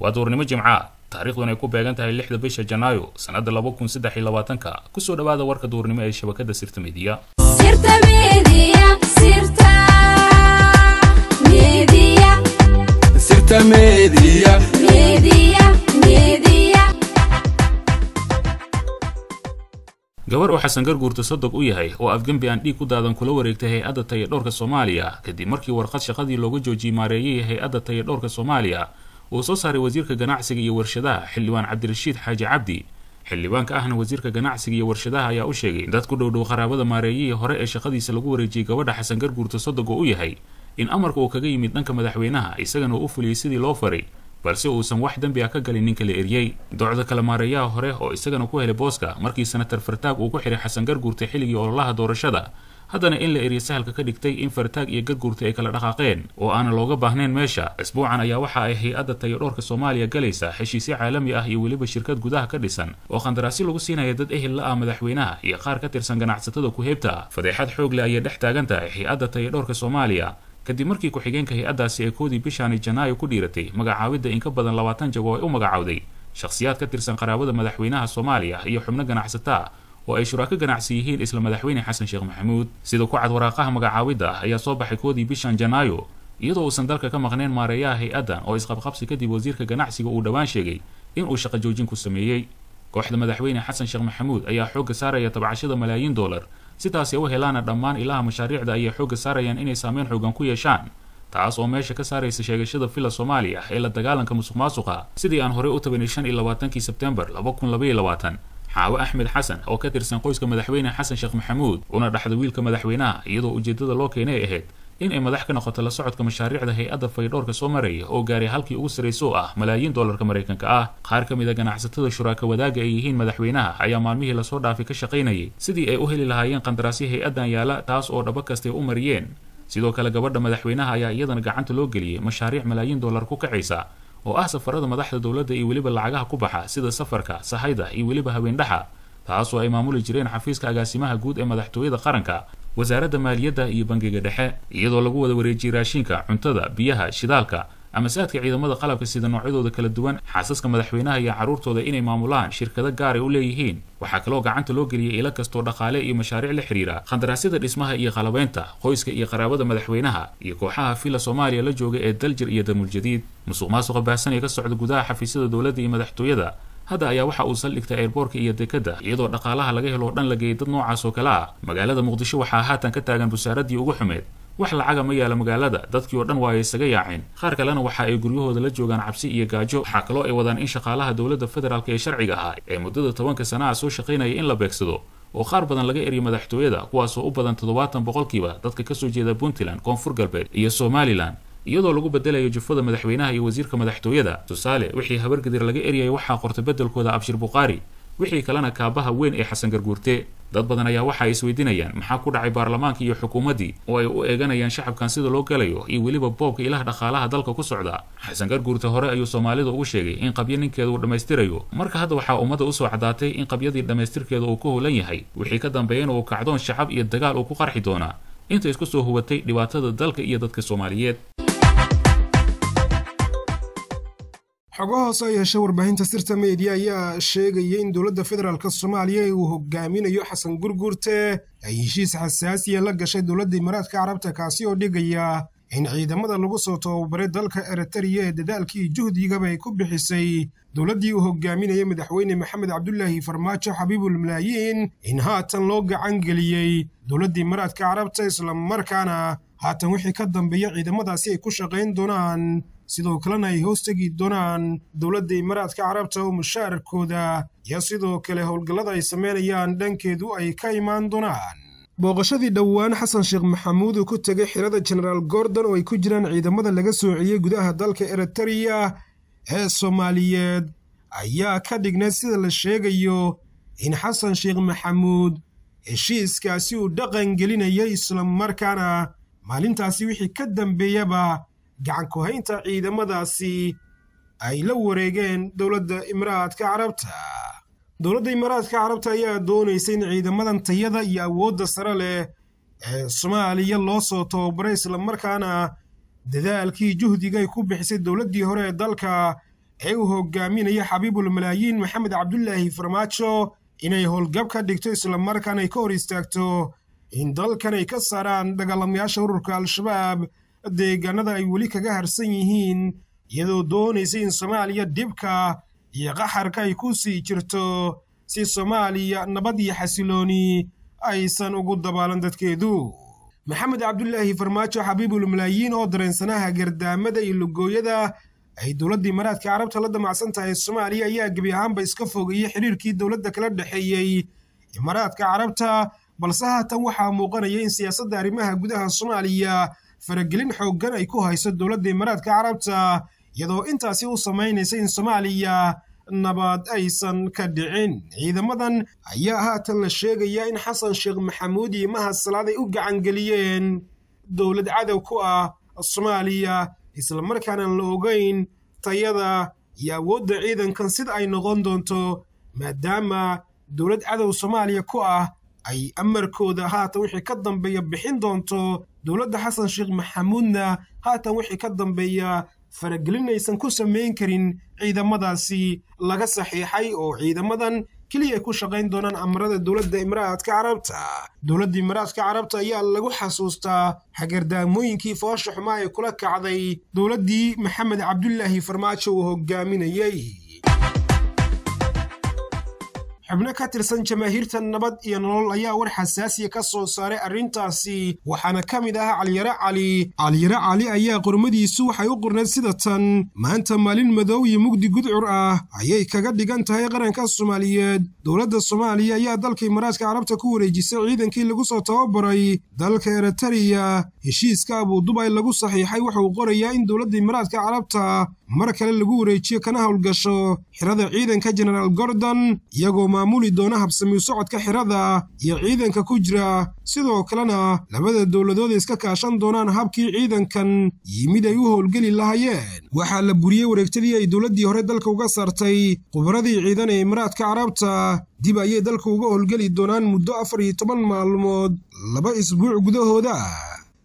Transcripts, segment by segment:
waa duurnimo jimca. Taariikhduna ay ku beegan tahay lixda bisha janaayo sannadda laba kun saddex iyo labaatanka. Kusoo dhowaada warka duurnimo ee shabakadda sirta midiya gabar oo xasan garguurta sodog u yahay oo afgembi aan dhiig ku daadan kula wareegtay hay'adda taya dhowrka soomaaliya kadib markii warqad shaqadii looga joojiyey maareeyihii hay'adda taya dhowrka soomaaliya uu soo saaray wasiirka ganacsiga iyo warshadaha xildhibaan cabdirashiid xaaji cabdi. Xildhibaanka ahna wasiirka ganacsiga iyo warshadaha ayaa u sheegay dad ku dhowdhow qaraabada maareeyihii hore ee shaqadiisa lagu wareejiyey gabadha xasan garguurta sodog oo u yahay in amarka uu kaga yimid dhanka madaxweynaha isagana uu u fuliyey sidii loo faray balse uusan wax dembi ah ka galin ninka la eryey docda kale maareeyaha hore oo isagana ku helay booska markii senatar fartaag uu ku xihay xasan garguurta xilligii ololaha doorashada haddana in la eriya sahalka ka dhigtay in fartaag iyo garguurta ay kala dhaqaaqeen oo aanan looga baahnayn meesha isbuucan ayaa waxa ay hay'adda tayo dhowrka soomaaliya galaysa heshiisyo caalami ah iyo weliba shirkad gudaha ka dhisan oo khandaraasyo lagu siinaya dad ehel la ah madaxweynaha iyo qaar ka tirsan ganacsatada ku-heebta. Fadeexad xoog leh ayay dhex taagan tahay hay'adda tayo dhowrka soomaaliya. Kadib markii ku-xigeenka hay'addaasi ee koodii bishaani janaayo ku dhiiratay magacaabidda in ka badan labaatan jago ay u magacowday shakhsiyaad ka tirsan qaraabada madaxweynaha soomaaliya iyo xubno ganacsataa oo ay shuraako ganacsi yihiin isla madaxweyne xasan sheekh maxamuud sida ku cad waraaqaha magacaawidda ah ayaa soo baxay koodii bishan janaayo iyadoo uusan dalka ka maqnayn maareeyaha hay'addan oo isqabqabsi kadib wasiirka ganacsiga uu dhowaan sheegay inuu shaqo joojin ku sameeyey. Kooxda madaxweyne xasan sheekh maxamuud ayaa xoogga saaraya tabcashada malaayiin dollar sidaasi u helaana dhammaan ilaha mashaariicda ayay xoogga saarayaan inay saameyn xoogan ku yeeshaan taas oo meesha ka saaraysa sheegashada fila soomaaliya ee la dagaalanka musuq maasuqa sidii aan horey u tabanay shan iyo labaatankii sebtembar laba kun labaiyo labaatan xaawo axmed xasan oo ka tirsan qoyska madaxweyne xasan sheekh maxamuud una dhaxda wiilka madaxweynaha iyadoo ujeedada loo keenay ahayd in ay madax ka noqoto la socodka mashaariicda hay'adda faydhowrka soo maraya oo gaaray halkii ugu sarrayso ah malaayiin dollarka maraykanka ah. Qaar ka mid a ganacsatada shuraaka wadaaga ay yihiin madaxweynaha ayaa maalmihii la soo dhaafay ka shaqaynayay sidii ay u heli lahaayeen qandaraasyo hay'addan yaalla taas oo dhaba kastay u mariyeen. Sidoo kale gabadha madaxweynaha ayaa iyadana gacanta loo geliyey mashaariic malaayiin dollar ku kacaysa oo ah safarada madaxda dowladda iyo weliba lacagaha ku baxa sida safarka sahayda iyo weliba habeendhaxa taasoo ay maamuli jireen xafiiska agaasimaha guud ee madaxtooyada qaranka wasaaradda maaliyadda iyo bangiga dhexe iyadoo lagu wada wareejiyey raashinka cuntada biyaha shidaalka ama saadka ciidamada qalabka sida noocyadooda kala duwan xaasaska madaxweynaha iyo carruurtooda inay maamulaan shirkado gaar ay u leeyihiin. Waxaa kaloo gacanta loo geliyey ilo kastoo dhaqaale iyo mashaariic la xidhiira khandaraasyada dhismaha iyo qalabeynta qoyska iyo qaraabada madaxweynaha iyo kooxaha fila soomaaliya la jooga ee daljir iyo damuljadiid musuq maasuqa baahsan ee ka socda gudaha xafiisyada dowladda iyo madaxtooyada. Hadda ayaa waxa uu saldhigtay airboorka iyo dekadda iyadoo dhaqaalaha laga helo dhan la geeyay dad noocaas oo kale ah magaalada muqdisho waxaa haatan ka taagan busaaradii ugu xumeed wax lacaga ma yaalla magaalada. Dadkii oo dhan waa ay isaga yaaceen. Qaar kalena waxa ay guryahooda la joogaan cabsi iyo gaajo. Waxaa kaloo ay wadaan in shaqaalaha dowladda federaalk ee sharciga ahaa ee muddada tobanka sana ah soo shaqaynaya in la beegsado oo qaar badan laga eriyo madaxtooyada kuwaasoo u badan toddobaatan boqolkiiba dadka ka soo jeeda puntland koonfur galbeed iyo somalilan iyadoo lagu bedelayo jufada madaxweynaha iyo wasiirka madaxtooyada tusaale wixii habargadir laga eryaya waxaa qortay beddelkooda abshir bukhaari wixii kalena kaabaha weyn ee xasan garguurte dad badan ayaa waxa ay isweydiinayaan maxaa ku dhacay baarlamaanka iyo xukuumaddii oo ay u eeganayaan shacabkan sida loo galayo iyo weliba boobka ilaha dhaqaalaha dalka ku socda. Xasan garguurte hore ayuu soomaalida ugu sheegay in qabyo ninkeeda uu dhammaystirayo. Marka hadda waxaa ummadda u soo caddaatay in qabyadii dhammaystirkeeda uu ka howlan yahay wixii ka dambeeyana uu kacdoon shacab iyo dagaal uu ku qarxi doonaa. Inta isku soo hubatay dhibaatada dalka iyo dadka soomaaliyeed xogo hoose oo yeesha warbaahinta sirta meediya ayaa sheegaya in dowladda federaalk soomaaliya uu hogaaminayo xasan gurgurte ay heshiis xasaasiya la gashay dowladda imaaraadka carabta kaasi oo dhigaya in ciidamada lagu soo tababaray dalka eritariya ee dadaalkii juhdigaba ay ku bixisay. Dowladdii uu hogaaminayay madaxweyne maxamed cabdulaahi farmaajo xabiibul malaayiin in haatan loo gacan geliyey dowladda imaaraadka carabta islamarkaana haatan wixii ka dambeeya ciidamadaasi ay ku shaqayn doonaan sidoo kalena ay hoos tegi doonaan dowladda imaaraadka carabta oo mushaarkooda iyo sidoo kale howlgallada ay samaynayaan dhankeedu ay ka imaan doonaan. Booqashadii dhowaan xasan sheekh maxamuud uu ku tegay xirada genaraal gordon oo ay ku jiraan ciidamada laga soo celiyey gudaha dalka eritariya ee soomaaliyeed. Ayaa ka dhignayd sida la sheegayo in xasan sheekh maxamuud heshiiskaasi uu dhaqan gelinayay islamarkaana maalintaasi wixii ka dambeeyaba gacan ku-haynta ciidamadaasi ay la wareegeen dowladda imaaraadka carabta. Dowladda imaaraadka carabta ayaa doonaysa in ciidamadan tayada iyo awoodda sare leh ee soomaaliya loo soo tababaray islamarkaana dadaalkii juhdiga ay ku bixisay dowladdii hore ee dalka ee uu hogaaminayo xabiibul malaayiin maxamed cabdulaahi farmaajo inay howlgab ka dhigto islamarkaan ay ka hor istaagto in dalkan ay ka saaraan dagaalamayaasha ururka al-shabaab deegaanada ay weli kaga harsan yihiin iyadoo doonaysa in soomaaliya dhibka iyo qaxarka ay ku sii jirto si soomaaliya nabad iyo xasilooni aysan ugu dabaalan dadkeedu. Maxamed cabdulaahi farmaajo xabiibul malaayiin oo dareensanaha gardaamada iyo lugooyada ay dowladda imaaraadka carabta la damacsan tahay soomaaliya ayaa gebi ahaanba iska fogeeyey xiriirkii dowladda kala dhexeeyey imaaraadka carabta balse haatan waxaa muuqanaya in siyaasadda arrimaha gudaha soomaaliya faragelin xooggan ay ku hayso dowladda imaaraadka carabta iyadoo intaasi u samaynaysa in soomaaliya nabad aysan ka dhicin. Ciidamadan ayaa haatan la sheegayaa in xasan sheekh maxamuud iyo mahad salaad ay u gacangeliyeen dowlad cadow ku ah soomaaliya islamarkaanaan la ogeyn tayada iyo awoodda ciidankan sida ay noqon doonto maadaama dowlad cadow soomaaliya ku ah ay amarkooda haatan wixii ka dambeeya bixin doonto dowladda xasan sheekh maxamuudna haatan wixii ka dambeeya faragelin aysan ku samayn karin ciidamadaasi laga saxiixay oo ciidamadan keliya ku shaqayn doonaan amarada dowladda imaaraadka carabta. Dowladda imaaraadka carabta ayaa lagu xasuustaa hagardaamooyinkii foosha xumaa ee kula kacday dowladdii maxamed cabdulaahi farmaajo uu hogaaminayey xubno ka tirsan jamaahiirta nabad iyo nolol ayaa war xasaasiya ka soo saaray arrintaasi. Waxaana ka mid ah caliyare cali. Caliyare cali ayaa qormadiisu waxay u qorneed sida tan. Maanta maalin madow iyo mugdi gudcur ah ayay kaga dhigan tahay qaranka soomaaliyeed. Dowladda soomaaliya ayaa dalka imaaraadka carabta ku wareejisay ciidankii lagu soo tababaray. Dalka eritariya heshiiska abudubay lagu saxiixay wuxuu qorayaa in dowladda imaaraadka carabta mar kale lagu wareejiyo kana howlgasho xirada ciidanka genaraal gordon iyagoo maamuli doona habsamiu socodka xirada iyo ciidanka ku jira. Sidoo kalena labada dowladood ay iska kaashan doonaan habkii ciidankan yimid ay u howlgeli lahaayeen. Waxaa la buriyey wareegtadii ay dowladdii hore dalka uga saartay khubradii ciidan ee imaaraadka carabta. Dib ayay dalka uga howlgeli doonaan muddo afar iyo toban maalmood laba isbuuc gudahooda.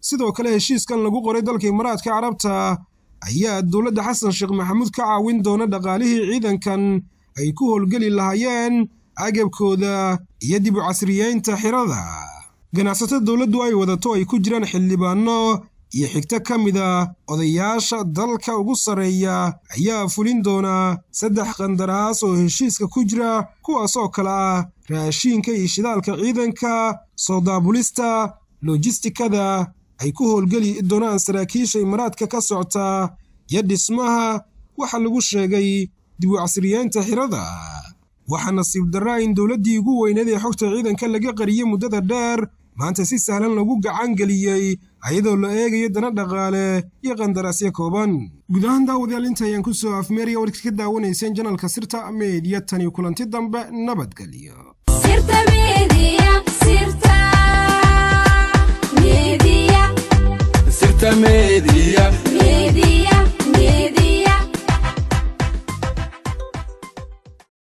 Sidoo kale heshiiskan lagu qoray dalka imaaraadka carabta ayaa dowladda xasan sheekh maxamuud ka caawin doona dhaqaalihii ciidankan ay ku howlgeli lahaayeen agabkooda iyo dib u casriyeynta xirada ganacsato dowladdu ay wadato ay ku jiraan xildhibaano iyo xigto ka mida odayaasha dalka ugu sarreeya ayaa fulin doona saddex qandaraas oo heshiiska ku jira kuwaasoo kale ah raashiinka iyo shidaalka ciidanka soo daabulista lojistikada ay ku howlgeli doonaan saraakiisha imaaraadka ka socta iyo dhismaha waxaa lagu sheegay dib u casriyeynta xirada waxaa nasiib darraa in dowladdii ugu weyneed ee xogta ciidanka laga qariyey muddada dheer maanta si sahlan lagu gacan geliyey ayadoo la eegayo dana dhaqaale iyo qandaraasyo kooban. Guud ahaan daawadayaal inta ayaan ku soo afmeeraya warkii ka daawanayseen janalka sirta meediya tani kulanti dambe nabadgelyo Media. Media.